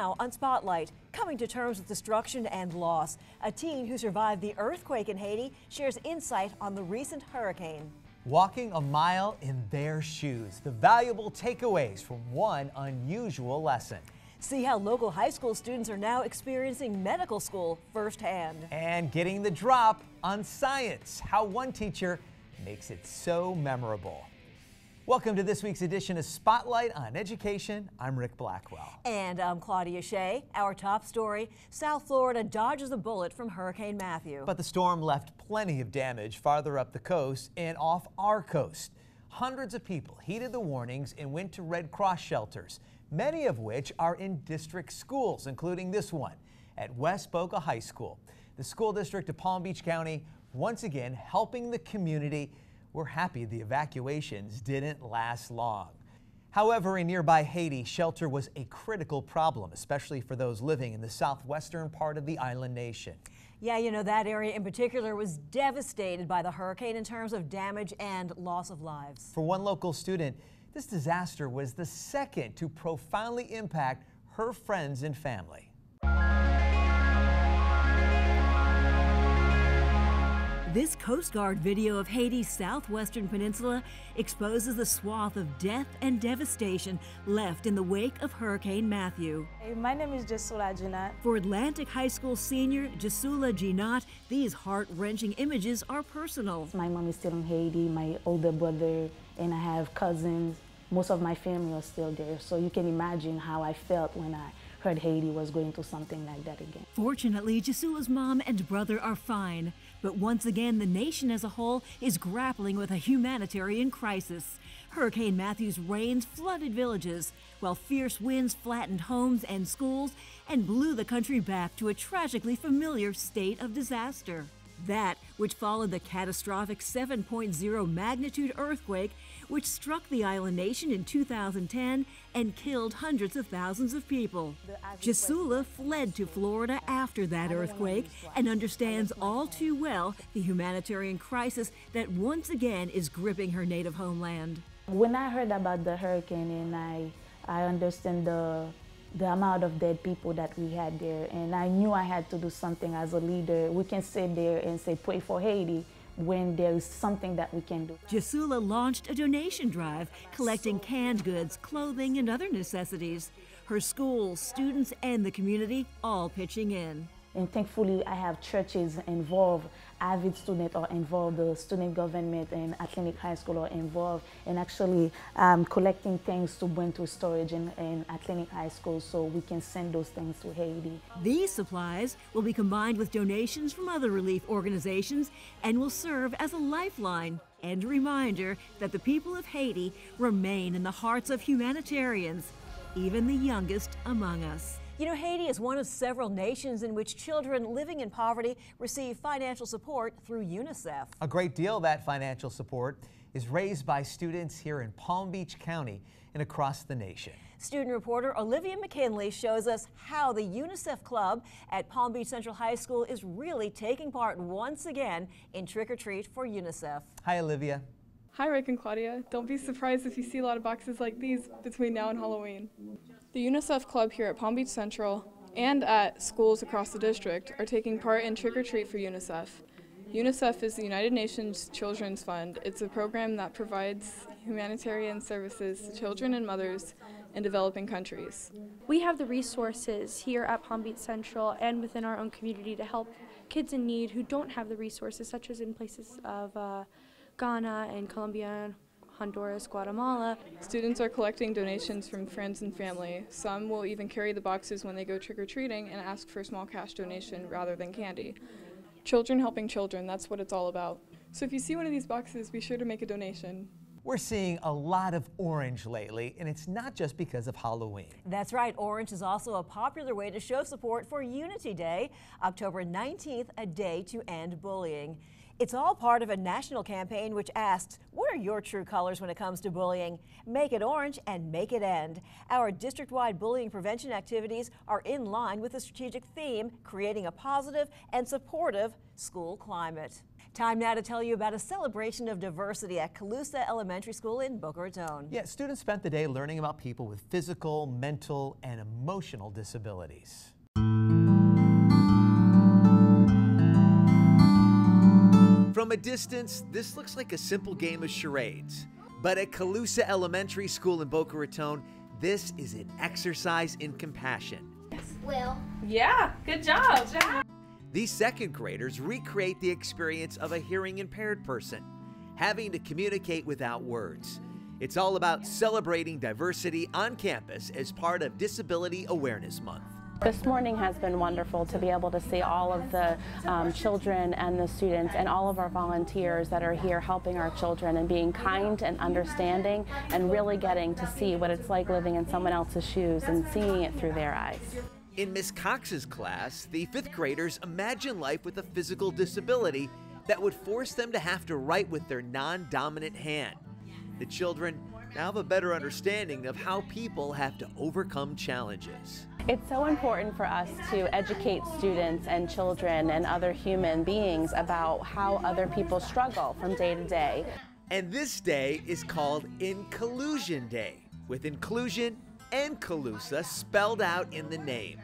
Now on Spotlight, coming to terms with destruction and loss, a teen who survived the earthquake in Haiti shares insight on the recent hurricane. Walking a mile in their shoes, the valuable takeaways from one unusual lesson. See how local high school students are now experiencing medical school firsthand. And getting the drop on science, how one teacher makes it so memorable. Welcome to this week's edition of Spotlight on Education. I'm Rick Blackwell. And I'm Claudia Shea. Our top story South Florida dodges a bullet from Hurricane Matthew. But the storm left plenty of damage farther up the coast and off our coast. Hundreds of people heeded the warnings and went to Red Cross shelters, many of which are in district schools, including this one at West Boca High School. The school district of Palm Beach County once again helping the community we're happy the evacuations didn't last long. However, in nearby Haiti, shelter was a critical problem, especially for those living in the southwestern part of the island nation. Yeah, you know, that area in particular was devastated by the hurricane in terms of damage and loss of lives. For one local student, this disaster was the second to profoundly impact her friends and family. This Coast Guard video of Haiti's southwestern peninsula exposes the swath of death and devastation left in the wake of Hurricane Matthew. Hey, my name is Jesula Ginat. For Atlantic High School senior Jesula Ginat, these heart-wrenching images are personal. My mom is still in Haiti, my older brother, and I have cousins. Most of my family are still there, so you can imagine how I felt when I heard Haiti was going through something like that again. Fortunately, Jesula's mom and brother are fine. But once again, the nation as a whole is grappling with a humanitarian crisis. Hurricane Matthew's rains flooded villages, while fierce winds flattened homes and schools and blew the country back to a tragically familiar state of disaster. That, which followed the catastrophic 7.0 magnitude earthquake, which struck the island nation in 2010 and killed hundreds of thousands of people. Jesula fled to Florida after that earthquake and understands all too well the humanitarian crisis that once again is gripping her native homeland. When I heard about the hurricane and I, I understand the the amount of dead people that we had there. And I knew I had to do something as a leader. We can sit there and say, pray for Haiti when there is something that we can do. Jesula launched a donation drive collecting canned goods, clothing, and other necessities. Her school, students, and the community all pitching in. And thankfully, I have churches involved, AVID students are involved, the student government and Atlantic High School are involved, in actually um, collecting things to bring to storage in, in Atlantic High School so we can send those things to Haiti. These supplies will be combined with donations from other relief organizations and will serve as a lifeline and reminder that the people of Haiti remain in the hearts of humanitarians, even the youngest among us. You know, Haiti is one of several nations in which children living in poverty receive financial support through UNICEF. A great deal of that financial support is raised by students here in Palm Beach County and across the nation. Student reporter Olivia McKinley shows us how the UNICEF Club at Palm Beach Central High School is really taking part once again in Trick or Treat for UNICEF. Hi, Olivia. Hi, Rick and Claudia. Don't be surprised if you see a lot of boxes like these between now and Halloween. The UNICEF Club here at Palm Beach Central and at schools across the district are taking part in Trick or Treat for UNICEF. UNICEF is the United Nations Children's Fund. It's a program that provides humanitarian services to children and mothers in developing countries. We have the resources here at Palm Beach Central and within our own community to help kids in need who don't have the resources, such as in places of uh, Ghana and Colombia Honduras, Guatemala. Students are collecting donations from friends and family. Some will even carry the boxes when they go trick or treating and ask for a small cash donation rather than candy. Children helping children, that's what it's all about. So if you see one of these boxes, be sure to make a donation. We're seeing a lot of orange lately, and it's not just because of Halloween. That's right. Orange is also a popular way to show support for Unity Day, October 19th, a day to end bullying. It's all part of a national campaign which asks, what are your true colors when it comes to bullying? Make it orange and make it end. Our district-wide bullying prevention activities are in line with the strategic theme, creating a positive and supportive school climate. Time now to tell you about a celebration of diversity at Calusa Elementary School in Boca Raton. Yeah, students spent the day learning about people with physical, mental, and emotional disabilities. From a distance, this looks like a simple game of charades. But at Calusa Elementary School in Boca Raton, this is an exercise in compassion. Will. Yeah, good job. Good job. These second graders recreate the experience of a hearing impaired person, having to communicate without words. It's all about celebrating diversity on campus as part of Disability Awareness Month. This morning has been wonderful to be able to see all of the um, children and the students and all of our volunteers that are here helping our children and being kind and understanding and really getting to see what it's like living in someone else's shoes and seeing it through their eyes. In Miss Cox's class, the fifth graders imagine life with a physical disability that would force them to have to write with their non dominant hand. The children now have a better understanding of how people have to overcome challenges. It's so important for us to educate students and children and other human beings about how other people struggle from day to day. And this day is called Inclusion Day, with inclusion and Calusa spelled out in the name.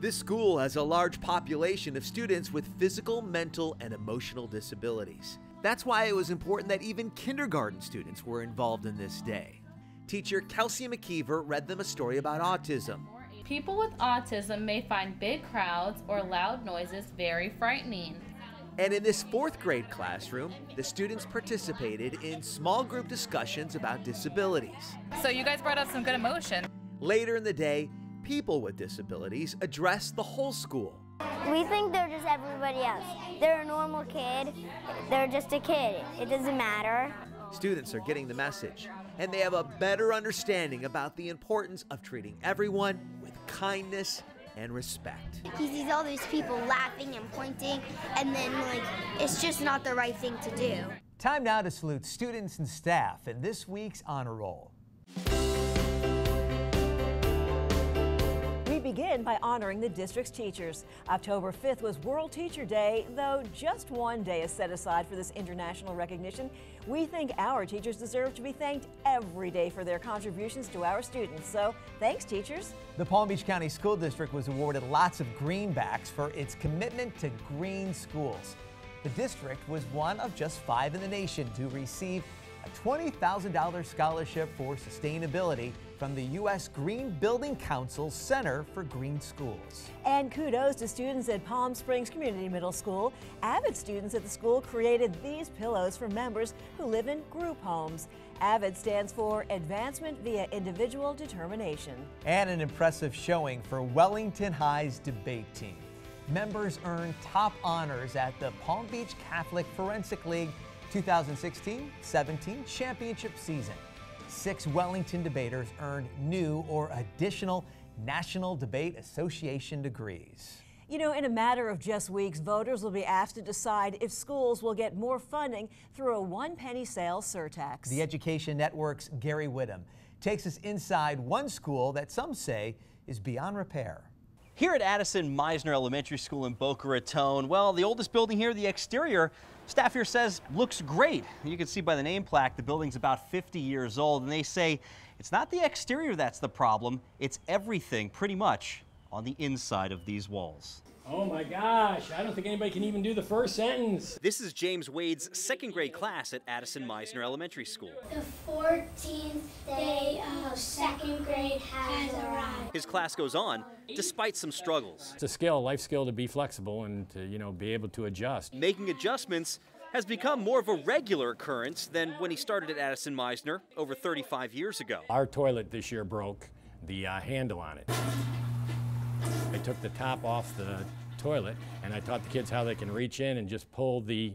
This school has a large population of students with physical, mental, and emotional disabilities. That's why it was important that even kindergarten students were involved in this day. Teacher Kelsey McKeever read them a story about autism. People with autism may find big crowds or loud noises very frightening. And in this fourth grade classroom, the students participated in small group discussions about disabilities. So you guys brought up some good emotion. Later in the day, people with disabilities addressed the whole school. We think they're just everybody else. They're a normal kid. They're just a kid. It doesn't matter. Students are getting the message, and they have a better understanding about the importance of treating everyone with kindness and respect. He sees all these people laughing and pointing, and then, like, it's just not the right thing to do. Time now to salute students and staff in this week's Honor Roll. Begin by honoring the district's teachers. October 5th was World Teacher Day, though just one day is set aside for this international recognition. We think our teachers deserve to be thanked every day for their contributions to our students. So thanks, teachers. The Palm Beach County School District was awarded lots of greenbacks for its commitment to green schools. The district was one of just five in the nation to receive a $20,000 scholarship for sustainability from the U.S. Green Building Council Center for Green Schools. And kudos to students at Palm Springs Community Middle School. AVID students at the school created these pillows for members who live in group homes. AVID stands for Advancement via Individual Determination. And an impressive showing for Wellington High's debate team. Members earned top honors at the Palm Beach Catholic Forensic League 2016-17 championship season. Six Wellington debaters earned new or additional National Debate Association degrees. You know, in a matter of just weeks, voters will be asked to decide if schools will get more funding through a one penny sales surtax. The Education Network's Gary Whittam takes us inside one school that some say is beyond repair. Here at Addison Mizner Elementary School in Boca Raton, well, the oldest building here, the exterior, staff here says looks great. You can see by the name plaque, the building's about 50 years old, and they say it's not the exterior that's the problem, it's everything pretty much on the inside of these walls. Oh my gosh, I don't think anybody can even do the first sentence. This is James Wade's second grade class at Addison Mizner Elementary School. The 14th day of second grade has arrived. His class goes on despite some struggles. It's a skill, life skill to be flexible and to, you know, be able to adjust. Making adjustments has become more of a regular occurrence than when he started at Addison Mizner over 35 years ago. Our toilet this year broke the uh, handle on it. I took the top off the toilet and I taught the kids how they can reach in and just pull the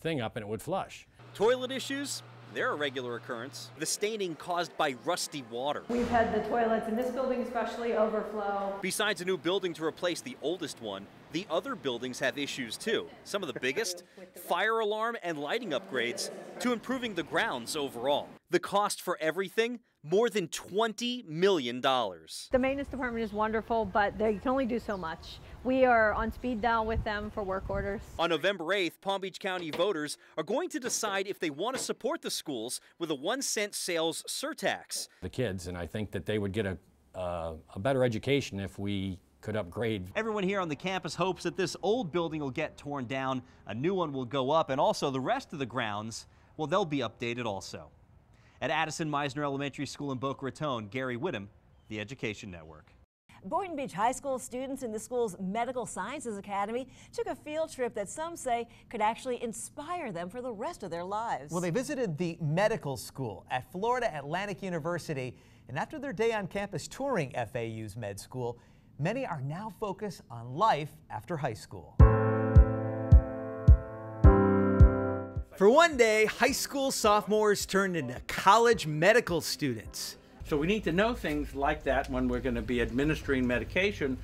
thing up and it would flush. Toilet issues? They're a regular occurrence. The staining caused by rusty water. We've had the toilets in this building especially overflow. Besides a new building to replace the oldest one, the other buildings have issues too. Some of the biggest, fire alarm and lighting upgrades to improving the grounds overall. The The cost for everything? More than $20 million. The maintenance department is wonderful, but they can only do so much. We are on speed dial with them for work orders. On November 8th, Palm Beach County voters are going to decide if they want to support the schools with a one cent sales surtax. The kids, and I think that they would get a, uh, a better education if we could upgrade. Everyone here on the campus hopes that this old building will get torn down, a new one will go up, and also the rest of the grounds, well, they'll be updated also. At Addison Mizner Elementary School in Boca Raton, Gary Whittem, The Education Network. Boynton Beach High School students in the school's Medical Sciences Academy took a field trip that some say could actually inspire them for the rest of their lives. Well, they visited the medical school at Florida Atlantic University, and after their day on campus touring FAU's med school, many are now focused on life after high school. For one day, high school sophomores turned into college medical students. So we need to know things like that when we're going to be administering medication.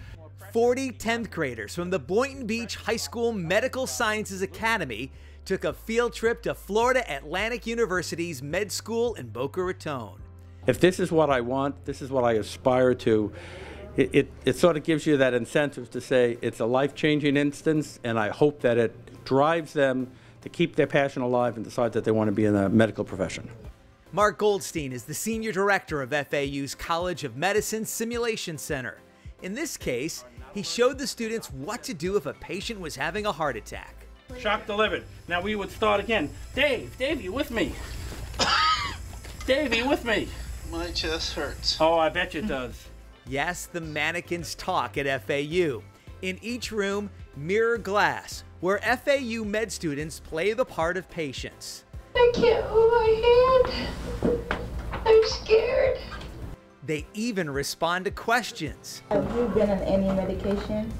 40 10th graders from the Boynton Beach High School Medical Sciences Academy took a field trip to Florida Atlantic University's med school in Boca Raton. If this is what I want, this is what I aspire to, it, it, it sort of gives you that incentive to say it's a life changing instance, and I hope that it drives them to keep their passion alive and decide that they want to be in the medical profession. Mark Goldstein is the senior director of FAU's College of Medicine Simulation Center. In this case, he showed the students what to do if a patient was having a heart attack. Shock delivered. Now we would start again. Dave, Dave, you with me? Dave, you with me? My chest hurts. Oh, I bet it does. Yes, the mannequins talk at FAU. In each room, mirror glass, where FAU med students play the part of patients. I can't move my hand. I'm scared. They even respond to questions. Have you been on any medication?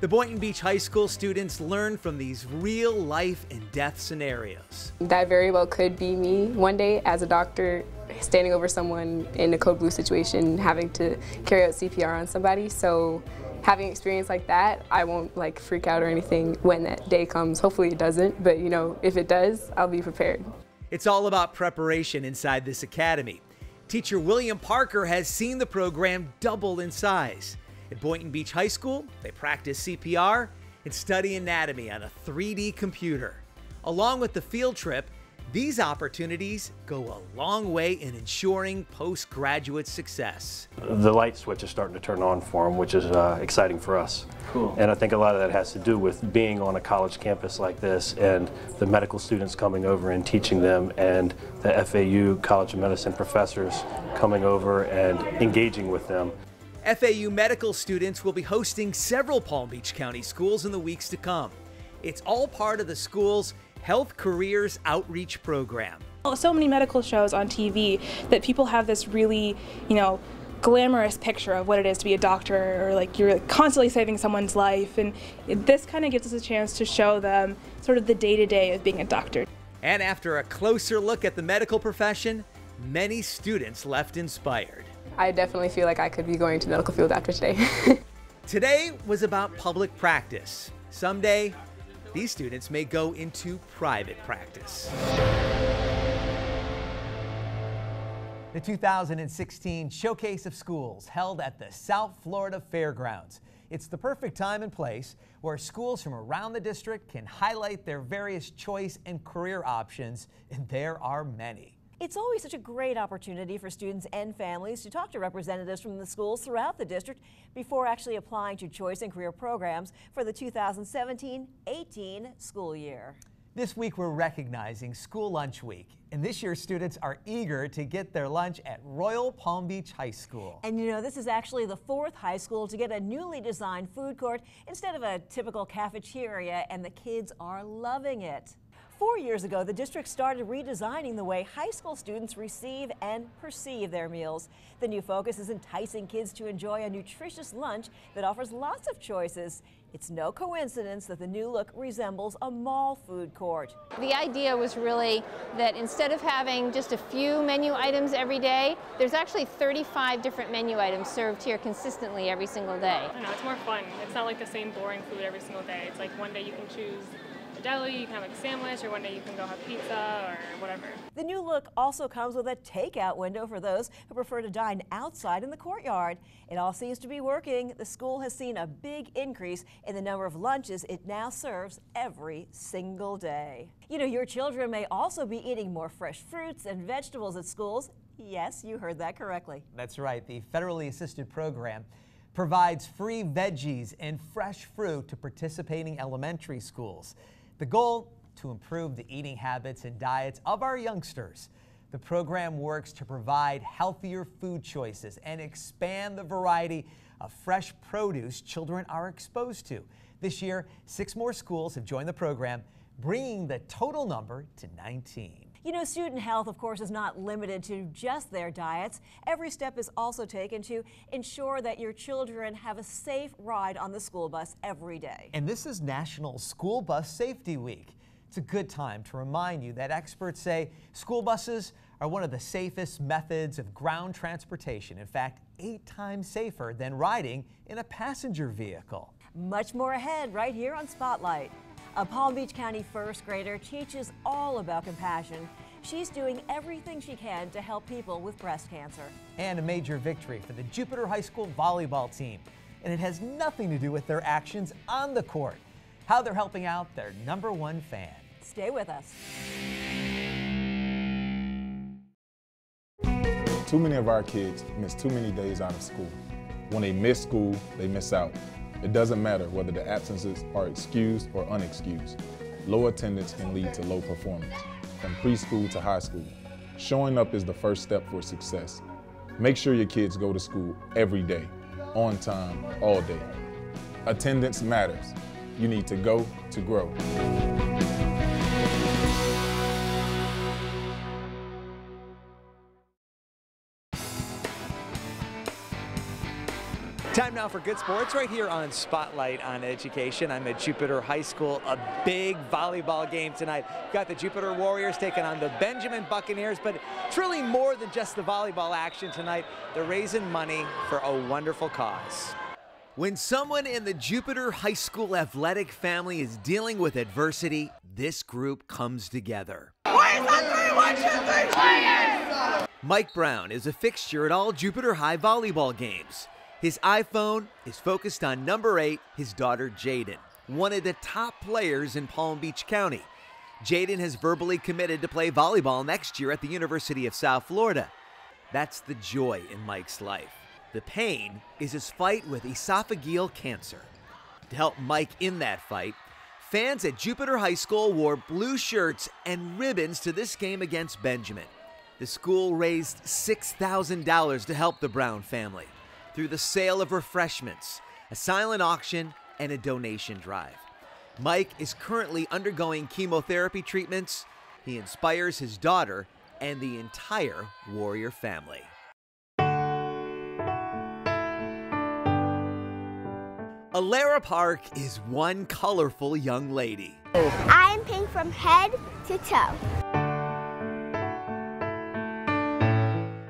The Boynton Beach High School students learn from these real life and death scenarios. That very well could be me one day as a doctor standing over someone in a code blue situation having to carry out CPR on somebody. So having experience like that, I won't like freak out or anything when that day comes. Hopefully it doesn't, but you know, if it does, I'll be prepared. It's all about preparation inside this academy. Teacher William Parker has seen the program double in size. At Boynton Beach High School, they practice CPR and study anatomy on a 3D computer. Along with the field trip, these opportunities go a long way in ensuring postgraduate success. The light switch is starting to turn on for them, which is uh, exciting for us. Cool. And I think a lot of that has to do with being on a college campus like this and the medical students coming over and teaching them and the FAU College of Medicine professors coming over and engaging with them. FAU medical students will be hosting several Palm Beach County schools in the weeks to come. It's all part of the school's Health Careers Outreach Program. Oh, so many medical shows on TV that people have this really, you know, glamorous picture of what it is to be a doctor or like you're constantly saving someone's life and this kind of gives us a chance to show them sort of the day-to-day of being a doctor. And after a closer look at the medical profession, many students left inspired. I definitely feel like I could be going to the medical field after today. Today was about public practice. Someday, these students may go into private practice. The 2016 Showcase of Schools held at the South Florida Fairgrounds. It's the perfect time and place where schools from around the district can highlight their various choice and career options, and there are many. It's always such a great opportunity for students and families to talk to representatives from the schools throughout the district before actually applying to choice and career programs for the 2017-18 school year. This week we're recognizing School Lunch Week, and this year students are eager to get their lunch at Royal Palm Beach High School. And you know, this is actually the fourth high school to get a newly designed food court instead of a typical cafeteria, and the kids are loving it. Four years ago, the district started redesigning the way high school students receive and perceive their meals. The new focus is enticing kids to enjoy a nutritious lunch that offers lots of choices. It's no coincidence that the new look resembles a mall food court. The idea was really that instead of having just a few menu items every day, there's actually 35 different menu items served here consistently every single day. I know, it's more fun. It's not like the same boring food every single day. It's like one day you can choose deli, you can have like a sandwich, or one day you can go have pizza or whatever. The new look also comes with a takeout window for those who prefer to dine outside in the courtyard. It all seems to be working. The school has seen a big increase in the number of lunches it now serves every single day. You know, your children may also be eating more fresh fruits and vegetables at schools. Yes, you heard that correctly. That's right. The federally assisted program provides free veggies and fresh fruit to participating elementary schools. The goal to improve the eating habits and diets of our youngsters. The program works to provide healthier food choices and expand the variety of fresh produce children are exposed to. This year, six more schools have joined the program, bringing the total number to 19. You know, student health, of course, is not limited to just their diets. Every step is also taken to ensure that your children have a safe ride on the school bus every day. And this is National School Bus Safety Week. It's a good time to remind you that experts say school buses are one of the safest methods of ground transportation. In fact, eight times safer than riding in a passenger vehicle. Much more ahead right here on Spotlight. A Palm Beach County first grader teaches all about compassion. She's doing everything she can to help people with breast cancer. And a major victory for the Jupiter High School volleyball team. And it has nothing to do with their actions on the court, how they're helping out their number one fan. Stay with us. Too many of our kids miss too many days out of school. When they miss school, they miss out. It doesn't matter whether the absences are excused or unexcused. Low attendance can lead to low performance, from preschool to high school. Showing up is the first step for success. Make sure your kids go to school every day, on time, all day. Attendance matters. You need to go to grow. Now for good sports right here on Spotlight on Education. I'm at Jupiter High School. A big volleyball game tonight. Got the Jupiter Warriors taking on the Benjamin Buccaneers, but it's really more than just the volleyball action tonight. They're raising money for a wonderful cause. When someone in the Jupiter High School athletic family is dealing with adversity, this group comes together. Mike Brown is a fixture at all Jupiter High volleyball games. His iPhone is focused on number eight, his daughter Jaden, one of the top players in Palm Beach County. Jaden has verbally committed to play volleyball next year at the University of South Florida. That's the joy in Mike's life. The pain is his fight with esophageal cancer. To help Mike in that fight, fans at Jupiter High School wore blue shirts and ribbons to this game against Benjamin. The school raised $6,000 to help the Brown family through the sale of refreshments, a silent auction, and a donation drive. Mike is currently undergoing chemotherapy treatments. He inspires his daughter and the entire Warrior family. Alara Park is one colorful young lady. I am pink from head to toe.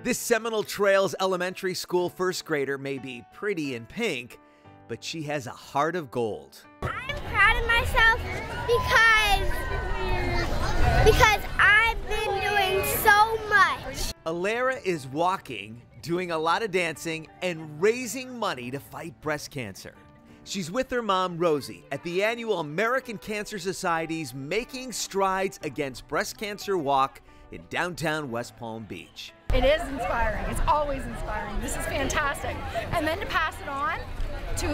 This Seminole Trails Elementary School first grader may be pretty in pink, but she has a heart of gold. I'm proud of myself because because I've been doing so much. Alara is walking, doing a lot of dancing, and raising money to fight breast cancer. She's with her mom, Rosie, at the annual American Cancer Society's Making Strides Against Breast Cancer Walk in downtown West Palm Beach. It is inspiring. It's always inspiring. This is fantastic. And then to pass it on to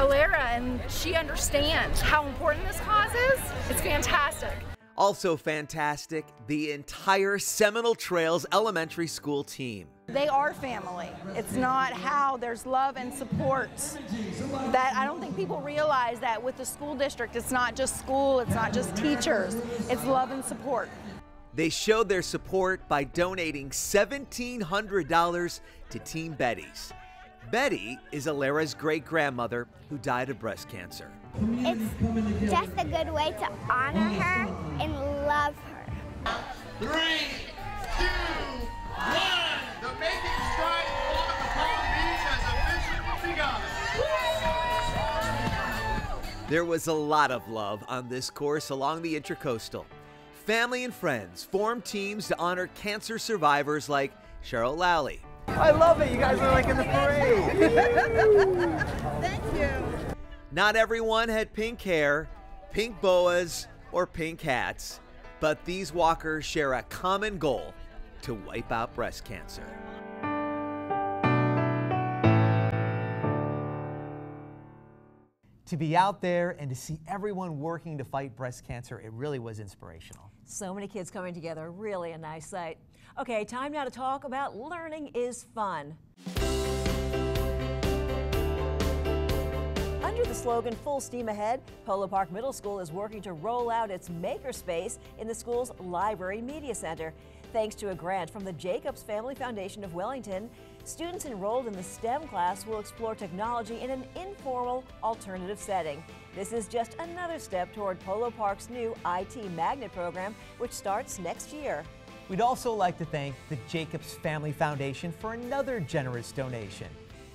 Alara and she understands how important this cause is, it's fantastic. Also fantastic, the entire Seminole Trails Elementary School team. They are family. It's not how there's love and support. That I don't think people realize that with the school district, it's not just school, it's not just teachers, it's love and support. They showed their support by donating $1,700 to Team Betty's. Betty is Alara's great grandmother who died of breast cancer. It's just a good way to honor her and love her. Three, two, one. The Making Strides Walk of Palm Beach has officially begun. There was a lot of love on this course along the Intracoastal. Family and friends form teams to honor cancer survivors like Cheryl Lally. I love it. You guys are like in the parade. Thank you. Not everyone had pink hair, pink boas, or pink hats, but these walkers share a common goal to wipe out breast cancer. To be out there and to see everyone working to fight breast cancer, it really was inspirational. So many kids coming together, really a nice sight. Okay, time now to talk about learning is fun. Under the slogan Full Steam Ahead, Polo Park Middle School is working to roll out its makerspace in the school's Library Media Center. Thanks to a grant from the Jacobs Family Foundation of Wellington, students enrolled in the STEM class will explore technology in an informal, alternative setting. This is just another step toward Polo Park's new IT Magnet program, which starts next year. We'd also like to thank the Jacobs Family Foundation for another generous donation.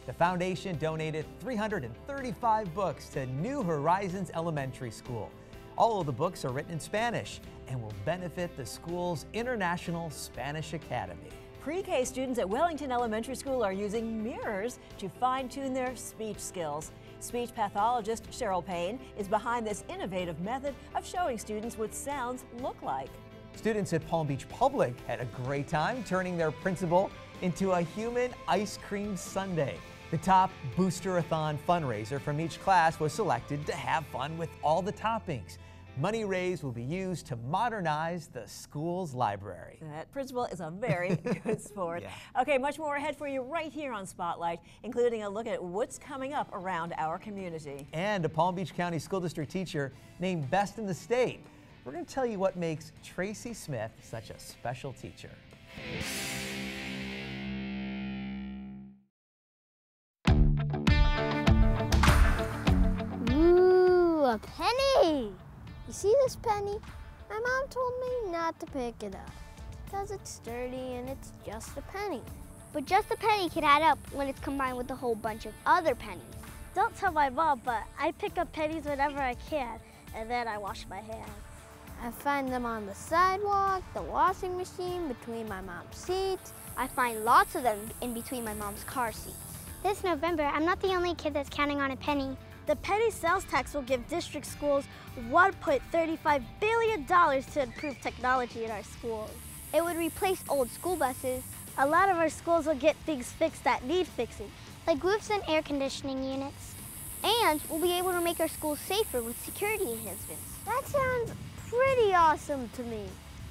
The foundation donated 335 books to New Horizons Elementary School. All of the books are written in Spanish and will benefit the school's International Spanish Academy. Pre-K students at Wellington Elementary School are using mirrors to fine-tune their speech skills. Speech pathologist Cheryl Payne is behind this innovative method of showing students what sounds look like. Students at Palm Beach Public had a great time turning their principal into a human ice cream sundae. The top Boosterathon fundraiser from each class was selected to have fun with all the toppings. Money raised will be used to modernize the school's library. That principal is a very good sport. Yeah. Okay, much more ahead for you right here on Spotlight, including a look at what's coming up around our community. And a Palm Beach County School District teacher named Best in the State. We're going to tell you what makes Tracy Smith such a special teacher. Ooh, a penny! You see this penny? My mom told me not to pick it up because it's dirty and it's just a penny. But just a penny can add up when it's combined with a whole bunch of other pennies. Don't tell my mom, but I pick up pennies whenever I can, and then I wash my hands. I find them on the sidewalk, the washing machine, between my mom's seats. I find lots of them in between my mom's car seats. This November, I'm not the only kid that's counting on a penny. The penny sales tax will give district schools $1.35 billion to improve technology in our schools. It would replace old school buses. A lot of our schools will get things fixed that need fixing. Like roofs and air conditioning units. And we'll be able to make our schools safer with security enhancements. That sounds pretty awesome to me.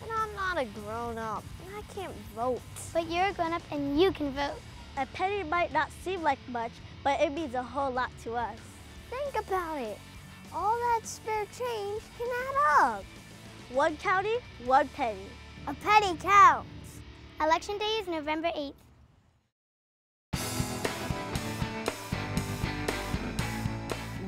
And I'm not a grown-up, and I can't vote. But you're a grown-up and you can vote. A penny might not seem like much, but it means a whole lot to us. Think about it. All that spare change can add up. One county, one penny. A penny counts. Election day is November 8th.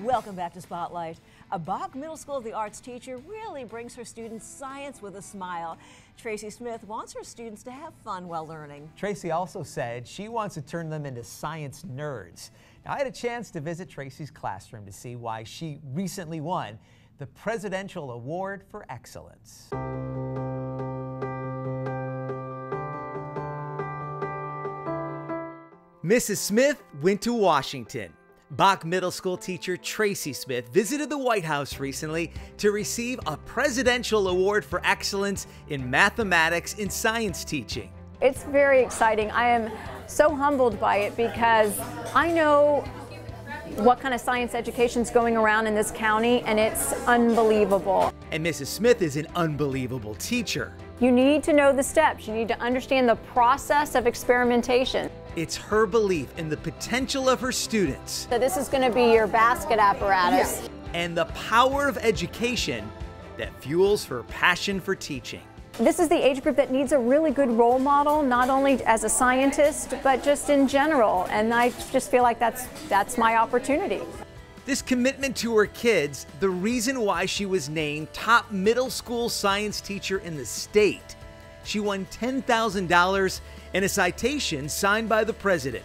Welcome back to Spotlight. A Bak Middle School of the Arts teacher really brings her students science with a smile. Tracy Smith wants her students to have fun while learning. Tracy also said she wants to turn them into science nerds. Now, I had a chance to visit Tracy's classroom to see why she recently won the Presidential Award for Excellence. Mrs. Smith went to Washington. Bak Middle School teacher Tracy Smith visited the White House recently to receive a Presidential Award for Excellence in Mathematics and Science Teaching. It's very exciting. I am so humbled by it because I know what kind of science education is going around in this county and it's unbelievable. And Mrs. Smith is an unbelievable teacher. You need to know the steps. You need to understand the process of experimentation. It's her belief in the potential of her students. So this is going to be your basket apparatus. Yes. And the power of education that fuels her passion for teaching. This is the age group that needs a really good role model, not only as a scientist, but just in general. And I just feel like that's, that's my opportunity. This commitment to her kids, the reason why she was named top middle school science teacher in the state. She won $10,000 and a citation signed by the president.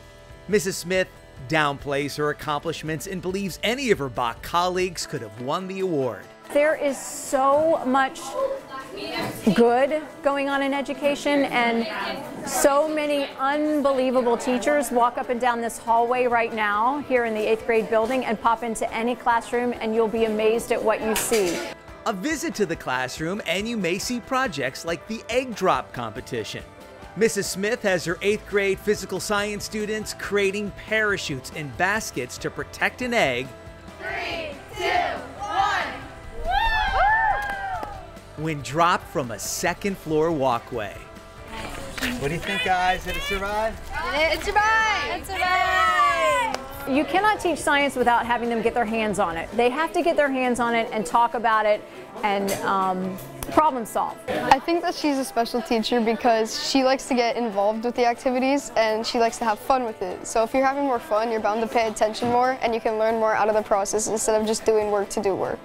Mrs. Smith downplays her accomplishments and believes any of her Bak colleagues could have won the award. There is so much good going on in education and so many unbelievable teachers walk up and down this hallway right now here in the eighth grade building and pop into any classroom and you'll be amazed at what you see. A visit to the classroom and you may see projects like the egg drop competition. Mrs. Smith has her eighth grade physical science students creating parachutes and baskets to protect an egg. Three, two, when dropped from a second floor walkway. What do you think, guys? Did it survive? It survived! It survived! You cannot teach science without having them get their hands on it. They have to get their hands on it and talk about it and um, problem solve. I think that she's a special teacher because she likes to get involved with the activities and she likes to have fun with it. So if you're having more fun, you're bound to pay attention more and you can learn more out of the process instead of just doing work to do work.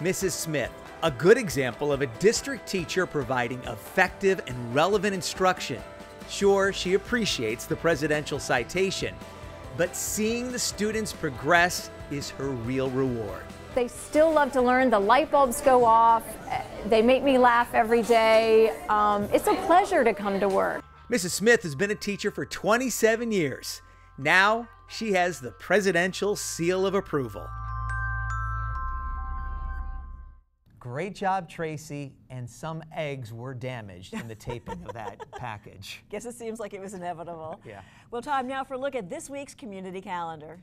Mrs. Smith, a good example of a district teacher providing effective and relevant instruction. Sure, she appreciates the presidential citation, but seeing the students progress is her real reward. They still love to learn. The light bulbs go off. They make me laugh every day. Um, it's a pleasure to come to work. Mrs. Smith has been a teacher for 27 years. Now she has the presidential seal of approval. Great job, Tracy. And some eggs were damaged in the taping of that package. Guess it seems like it was inevitable. Yeah. Well, time now for a look at this week's community calendar.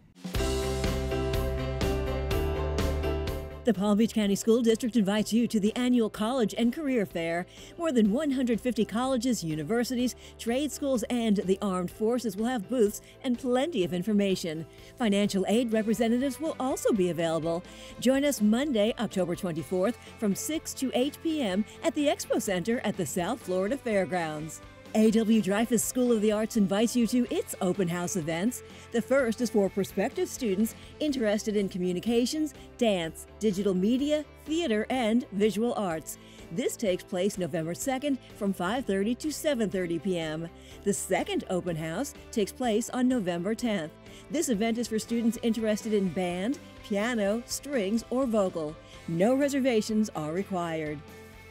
The Palm Beach County School District invites you to the annual College and Career Fair. More than 150 colleges, universities, trade schools, and the armed forces will have booths and plenty of information. Financial aid representatives will also be available. Join us Monday, October 24th from 6 to 8 p.m. at the Expo Center at the South Florida Fairgrounds. A.W. Dreyfoos School of the Arts invites you to its open house events. The first is for prospective students interested in communications, dance, digital media, theater, and visual arts. This takes place November 2nd from 5:30 to 7:30 p.m. The second open house takes place on November 10th. This event is for students interested in band, piano, strings, or vocal. No reservations are required.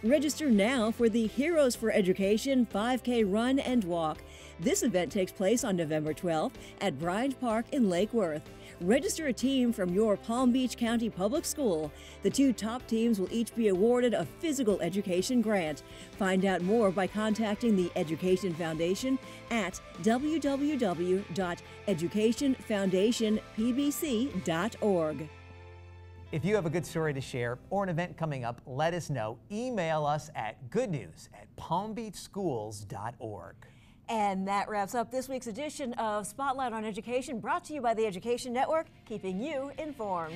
Register now for the Heroes for Education 5K Run and Walk. This event takes place on November 12th at Bryant Park in Lake Worth. Register a team from your Palm Beach County Public School. The two top teams will each be awarded a physical education grant. Find out more by contacting the Education Foundation at www.educationfoundationpbc.org. If you have a good story to share or an event coming up, let us know. Email us at goodnews at palmbeachschools.org. And that wraps up this week's edition of Spotlight on Education, brought to you by the Education Network, keeping you informed.